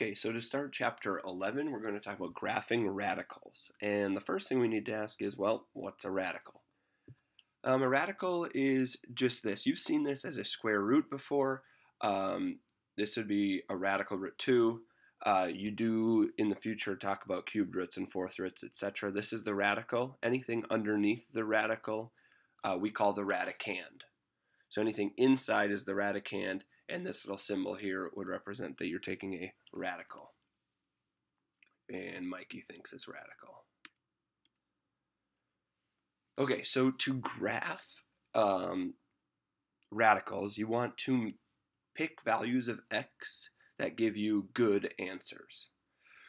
Okay, so to start chapter 11, we're going to talk about graphing radicals. And the first thing we need to ask is, well, what's a radical? Um, a radical is just this. You've seen this as a square root before. Um, this would be a radical root 2. Uh, you do in the future talk about cubed roots and fourth roots, etc. This is the radical. Anything underneath the radical uh, we call the radicand. So anything inside is the radicand, and this little symbol here would represent that you're taking a radical. And Mikey thinks it's radical. Okay, so to graph um, radicals, you want to pick values of x that give you good answers.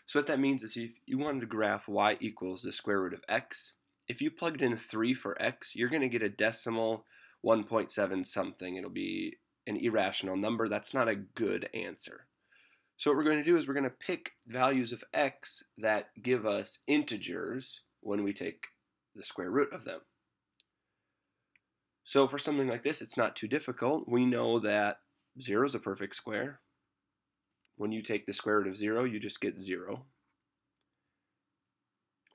So what that means is if you wanted to graph y equals the square root of x, if you plugged in 3 for x, you're going to get a decimal 1.7 something. It'll be an irrational number. That's not a good answer. So what we're going to do is we're going to pick values of x that give us integers when we take the square root of them. So for something like this, it's not too difficult. We know that 0 is a perfect square. When you take the square root of 0, you just get 0.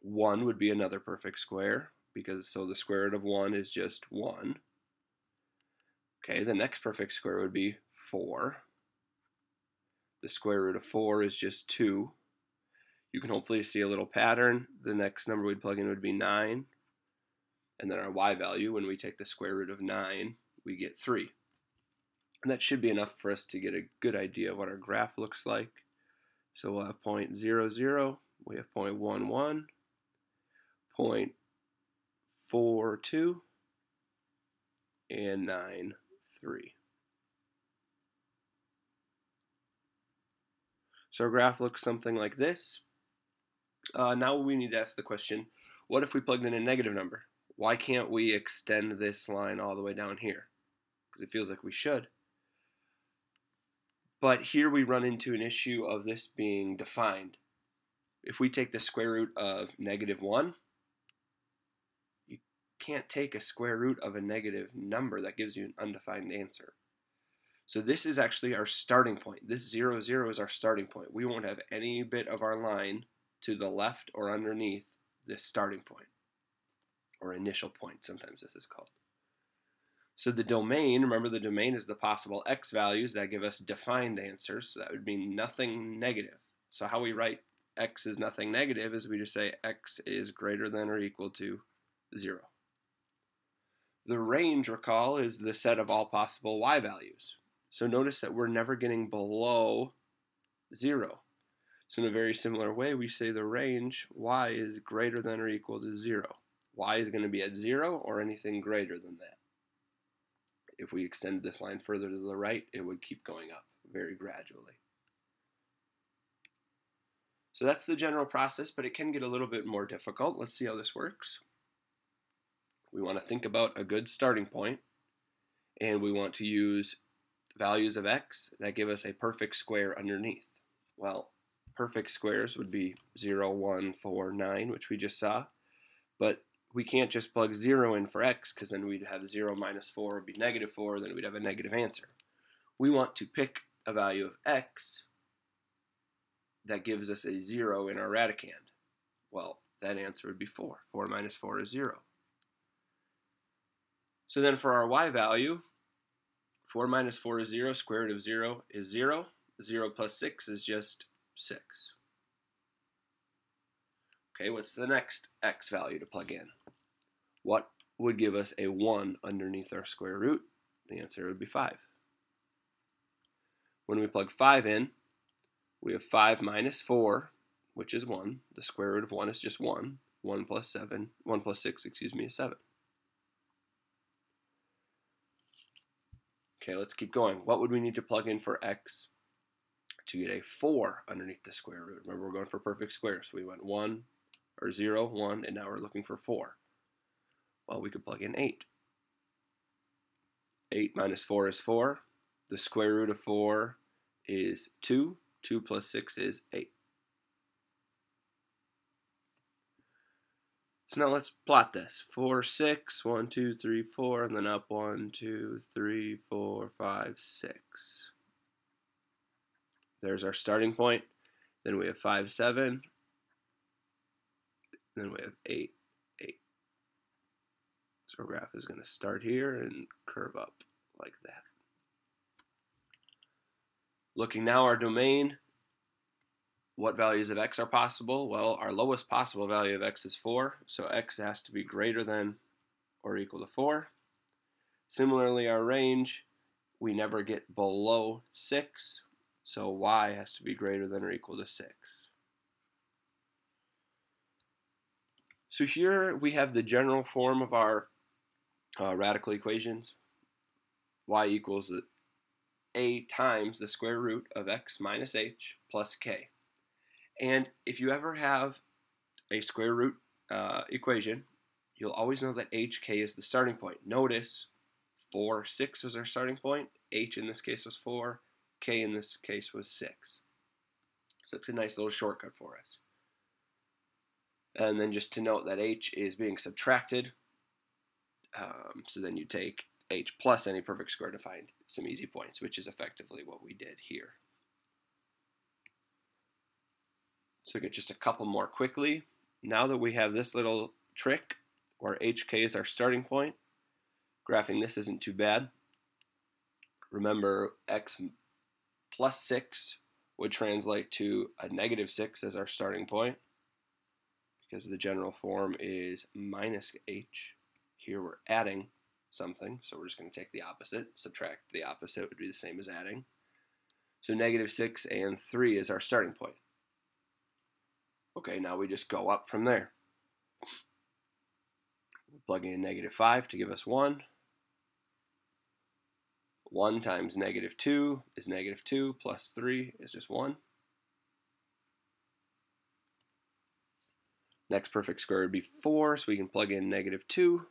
1 would be another perfect square, because so the square root of 1 is just 1. Okay, the next perfect square would be 4. The square root of 4 is just 2. You can hopefully see a little pattern. The next number we'd plug in would be 9. And then our y value, when we take the square root of 9, we get 3. And that should be enough for us to get a good idea of what our graph looks like. So we'll have point 0, 0, we have point 1, 1, point 4, 2, and 9, 3. So our graph looks something like this. Uh, now we need to ask the question, what if we plugged in a negative number? Why can't we extend this line all the way down here? Because it feels like we should. But here we run into an issue of this being defined. If we take the square root of negative 1, can't take a square root of a negative number that gives you an undefined answer. So this is actually our starting point. This 0, 0 is our starting point. We won't have any bit of our line to the left or underneath this starting point, or initial point, sometimes this is called. So the domain, remember the domain is the possible x values that give us defined answers, so that would mean nothing negative. So how we write x is nothing negative is we just say x is greater than or equal to 0. The range, recall, is the set of all possible y values. So notice that we're never getting below 0. So in a very similar way, we say the range y is greater than or equal to 0. y is going to be at 0 or anything greater than that. If we extend this line further to the right, it would keep going up very gradually. So that's the general process, but it can get a little bit more difficult. Let's see how this works we want to think about a good starting point, and we want to use values of x that give us a perfect square underneath. Well, perfect squares would be 0, 1, 4, 9, which we just saw, but we can't just plug 0 in for x because then we'd have 0 minus 4 would be negative 4, then we'd have a negative answer. We want to pick a value of x that gives us a 0 in our radicand. Well, that answer would be 4. 4 minus 4 is 0. So then for our y value, 4 minus 4 is 0, square root of 0 is 0. 0 plus 6 is just 6. Okay, what's the next x value to plug in? What would give us a 1 underneath our square root? The answer would be 5. When we plug 5 in, we have 5 minus 4, which is 1. The square root of 1 is just 1. 1 plus 7, 1 plus 6, excuse me, is 7. Okay, let's keep going. What would we need to plug in for x to get a 4 underneath the square root? Remember, we're going for perfect squares. So we went 1 or 0, 1, and now we're looking for 4. Well, we could plug in 8. 8 minus 4 is 4. The square root of 4 is 2. 2 plus 6 is 8. So now let's plot this. 4, 6, 1, 2, 3, 4, and then up 1, 2, 3, 4, 5, 6. There's our starting point. Then we have 5, 7. Then we have 8, 8. So our graph is going to start here and curve up like that. Looking now our domain, what values of x are possible? Well, our lowest possible value of x is 4, so x has to be greater than or equal to 4. Similarly, our range, we never get below 6, so y has to be greater than or equal to 6. So here we have the general form of our uh, radical equations. y equals a times the square root of x minus h plus k. And if you ever have a square root uh, equation, you'll always know that hk is the starting point. Notice 4, 6 was our starting point. h in this case was 4. k in this case was 6. So it's a nice little shortcut for us. And then just to note that h is being subtracted. Um, so then you take h plus any perfect square to find some easy points, which is effectively what we did here. So get just a couple more quickly. Now that we have this little trick where hk is our starting point, graphing this isn't too bad. Remember x plus 6 would translate to a negative 6 as our starting point because the general form is minus h. Here we're adding something, so we're just going to take the opposite. Subtract the opposite would be the same as adding. So negative 6 and 3 is our starting point. Okay, now we just go up from there. Plugging in negative 5 to give us 1. 1 times negative 2 is negative 2, plus 3 is just 1. Next perfect square would be 4, so we can plug in negative 2.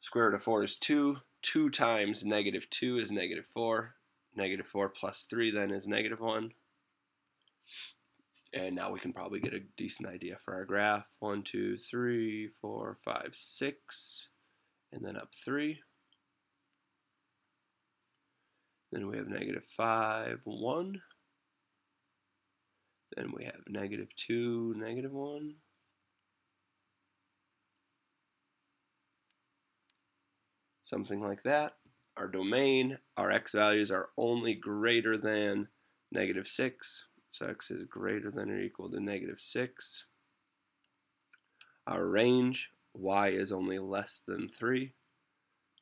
Square root of 4 is 2. 2 times negative 2 is negative 4. Negative 4 plus 3 then is negative 1. And now we can probably get a decent idea for our graph. 1, 2, 3, 4, 5, 6, and then up 3. Then we have negative 5, 1. Then we have negative 2, negative 1. Something like that. Our domain, our x values are only greater than negative 6. So x is greater than or equal to negative 6. Our range, y is only less than 3.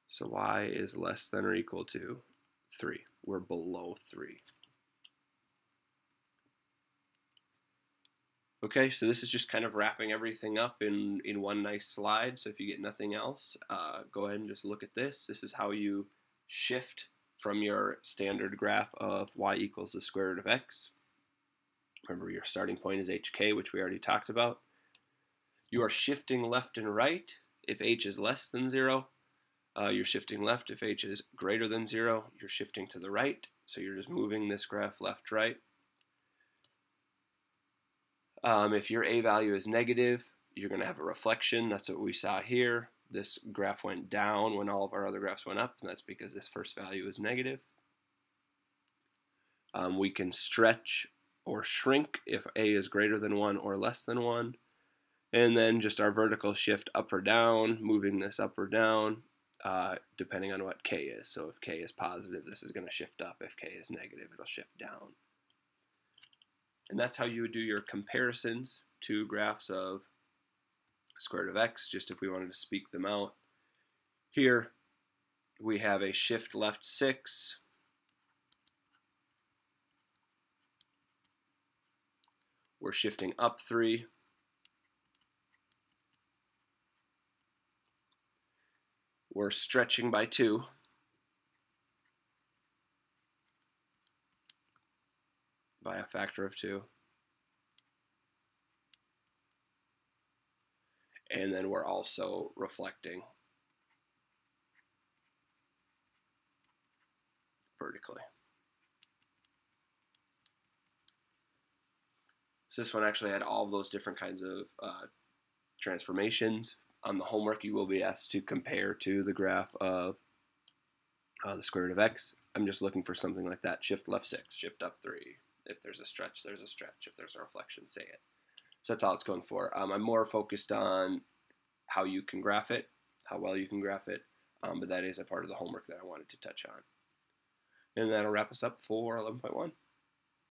So y is less than or equal to 3. We're below 3. Okay, so this is just kind of wrapping everything up in, in one nice slide. So if you get nothing else, uh, go ahead and just look at this. This is how you shift from your standard graph of y equals the square root of x Remember your starting point is hk, which we already talked about. You are shifting left and right if h is less than 0. Uh, you're shifting left if h is greater than 0. You're shifting to the right, so you're just moving this graph left, right. Um, if your a value is negative, you're going to have a reflection. That's what we saw here. This graph went down when all of our other graphs went up, and that's because this first value is negative. Um, we can stretch or shrink if A is greater than 1 or less than 1. And then just our vertical shift up or down, moving this up or down, uh, depending on what K is. So if K is positive, this is going to shift up. If K is negative, it'll shift down. And that's how you would do your comparisons to graphs of square root of x, just if we wanted to speak them out. Here, we have a shift left 6, We're shifting up three. We're stretching by two. By a factor of two. And then we're also reflecting vertically. So this one actually had all those different kinds of uh, transformations. On the homework, you will be asked to compare to the graph of uh, the square root of x. I'm just looking for something like that. Shift left 6, shift up 3. If there's a stretch, there's a stretch. If there's a reflection, say it. So that's all it's going for. Um, I'm more focused on how you can graph it, how well you can graph it, um, but that is a part of the homework that I wanted to touch on. And that'll wrap us up for 11.1.